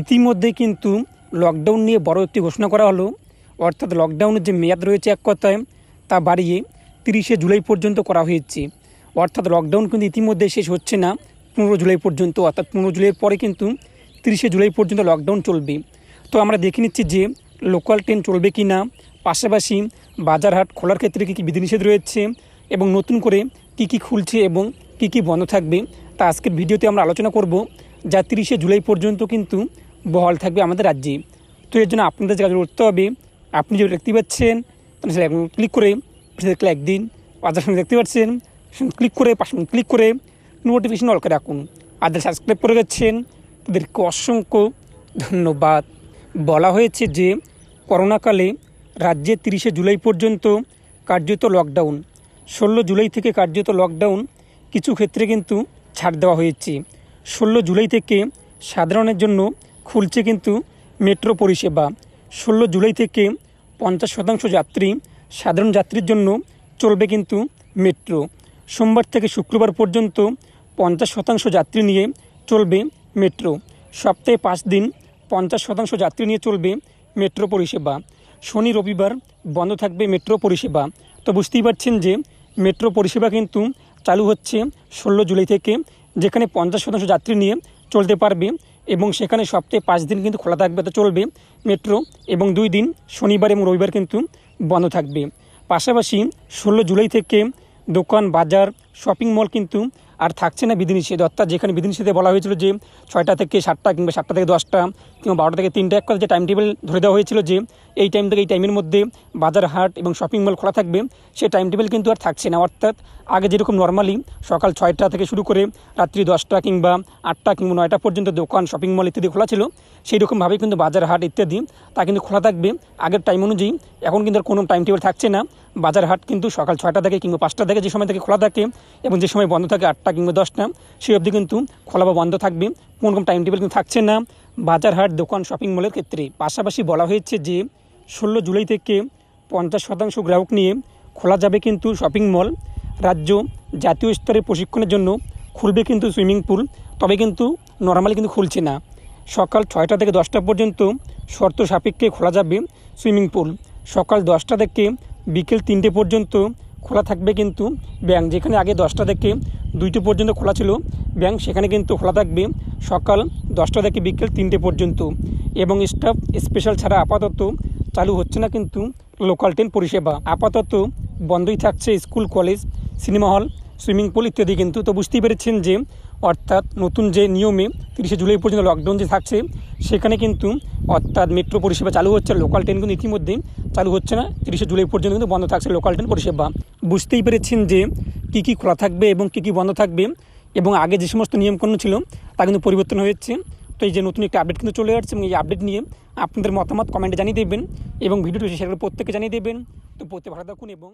ইতিমধ্যে কিন্তু লকডাউন নিয়ে বড় একটি ঘোষণা করা হলো। অর্থাৎ লকডাউনের যে মেয়াদ রয়েছে এক কথায়, তা বাড়িয়ে তিরিশে জুলাই পর্যন্ত করা হয়েছে। অর্থাৎ লকডাউন কিন্তু ইতিমধ্যে শেষ হচ্ছে না, পনেরো জুলাই পর্যন্ত। অর্থাৎ পনেরো জুলাইয়ের পরে কিন্তু তিরিশে জুলাই পর্যন্ত লকডাউন চলবে। তো আমরা দেখে নিচ্ছি যে লোকাল ট্রেন চলবে কি না পাশাপাশি বাজারহাট খোলার ক্ষেত্রে কী কী বিধিনিষেধ রয়েছে এবং নতুন করে কি কি খুলছে এবং কি কি বন্ধ থাকবে, তা আজকের ভিডিওতে আমরা আলোচনা করব। যা তিরিশে জুলাই পর্যন্ত কিন্তু বহাল থাকবে আমাদের রাজ্যে। তো এর জন্য আপনাদের যা করতে হবে, আপনি যেটা দেখতে পাচ্ছেন, তাহলে সেটা ক্লিক করে দেখলে একদিন আদার সঙ্গে দেখতে পাচ্ছেন ক্লিক করে, পাশে ক্লিক করে নোটিফিকেশন অল করে রাখুন। আদার সাবস্ক্রাইব করে গেছেন, তাদেরকে অসংখ্য ধন্যবাদ। বলা হয়েছে যে করোনাকালে রাজ্যে তিরিশে জুলাই পর্যন্ত কার্যত লকডাউন ষোলো জুলাই থেকে কার্যত লকডাউন কিছু ক্ষেত্রে কিন্তু ছাড় দেওয়া হয়েছে। ষোলো জুলাই থেকে সাধারণের জন্য খুলছে কিন্তু মেট্রো পরিষেবা। ষোলো জুলাই থেকে পঞ্চাশ শতাংশ যাত্রী সাধারণ যাত্রীর জন্য চলবে কিন্তু মেট্রো। সোমবার থেকে শুক্রবার পর্যন্ত পঞ্চাশ শতাংশ যাত্রী নিয়ে চলবে মেট্রো। সপ্তাহে পাঁচ দিন পঞ্চাশ শতাংশ যাত্রী নিয়ে চলবে মেট্রো পরিষেবা। শনি, রবিবার বন্ধ থাকবে মেট্রো পরিষেবা। তো বুঝতেই পারছেন যে মেট্রো পরিষেবা কিন্তু চালু হচ্ছে ষোলো জুলাই থেকে যেখানে পঞ্চাশ শতাংশ যাত্রী নিয়ে চলতে পারবে এবং সেখানে সপ্তাহে পাঁচ দিন কিন্তু খোলা থাকবে তো চলবে মেট্রো এবং দুই দিন শনিবার এবং রবিবার কিন্তু বন্ধ থাকবে। পাশাপাশি ষোলো জুলাই থেকে দোকান, বাজার, শপিং মল কিন্তু আর থাকছে না বিধিনিষেধ। অর্থাৎ যেখানে বিধিনিষেধে বলা হয়েছিল যে ছয়টা থেকে সাতটা কিংবা সাতটা থেকে দশটা কিংবা বারোটা থেকে তিনটা, এক কথা যে টাইম টেবিল ধরে দেওয়া হয়েছিল যে এই টাইম থেকে এই টাইমের মধ্যে বাজার হাট এবং শপিং মল খোলা থাকবে সেই টাইম টেবিল কিন্তু আর থাকছে না। অর্থাৎ আগে যেরকম নর্মালি সকাল ছয়টা থেকে শুরু করে রাত্রি দশটা কিংবা আটটা কিংবা নয়টা পর্যন্ত দোকান শপিং মল ইত্যাদি খোলা ছিল সেই রকমভাবেই কিন্তু বাজার হাট ইত্যাদি তা কিন্তু খোলা থাকবে। আগের টাইম অনুযায়ী এখন কিন্তু আর কোনো টাইম টেবিল থাকছে না। বাজার হাট কিন্তু সকাল ছয়টা থেকে কিংবা পাঁচটা থেকে যে সময় থেকে খোলা থাকে এবং যে সময় বন্ধ থাকে আটটা কিংবা দশটা সেই অবধি কিন্তু খোলা বা বন্ধ থাকবে। কোনো রকম টাইম টেবিল কিন্তু থাকছে না। বাজার হাট, দোকান শপিং মলের ক্ষেত্রে। পাশাপাশি বলা হয়েছে যে ষোলো জুলাই থেকে পঞ্চাশ শতাংশ গ্রাহক নিয়ে খোলা যাবে কিন্তু শপিং মল। রাজ্য জাতীয় স্তরে প্রশিক্ষণের জন্য খুলবে কিন্তু সুইমিং পুল, তবে কিন্তু নর্মালি কিন্তু খুলছে না। সকাল ছয়টা থেকে দশটা পর্যন্ত শর্ত সাপেক্ষে খোলা যাবে সুইমিং পুল। সকাল দশটা থেকে বিকেল তিনটে পর্যন্ত খোলা থাকবে কিন্তু ব্যাংক। যেখানে আগে দশটা থেকে দুইটে পর্যন্ত খোলা ছিল, ব্যাংক সেখানে কিন্তু খোলা থাকবে সকাল দশটা থেকে বিকেল তিনটে পর্যন্ত। এবং স্টাফ স্পেশাল ছাড়া আপাতত চালু হচ্ছে না কিন্তু লোকাল ট্রেন পরিষেবা। আপাতত বন্ধই থাকছে school college cinema hall swimming pool ইত্যাদি কিন্তু। তো বুঝতেই পেরেছেন যে, অর্থাৎ নতুন যে নিয়মে তিরিশে জুলাই পর্যন্ত লকডাউন যে থাকছে, সেখানে কিন্তু অর্থাৎ মেট্রো পরিষেবা চালু হচ্ছে। লোকাল ট্রেন কিন্তু ইতিমধ্যেই চালু হচ্ছে না। তিরিশে জুলাই পর্যন্ত কিন্তু বন্ধ থাকছে লোকাল ট্রেন পরিষেবা। বুঝতেই পেরেছেন যে, কী কী খোলা থাকবে এবং কী কী বন্ধ থাকবে এবং আগে যে সমস্ত নিয়মকানুন ছিল, তা কিন্তু পরিবর্তন হয়েছে। এই নতুন একটি আপডেট কিন্তু চলে আসছে এবং এই আপডেট নিয়ে আপনাদের মতামত কমেন্টে জানিয়ে দেবেন এবং ভিডিওটি শেয়ার করে প্রত্যেকে জানিয়ে দেবেন। তো প্রত্যেক ভালো থাকুন এবং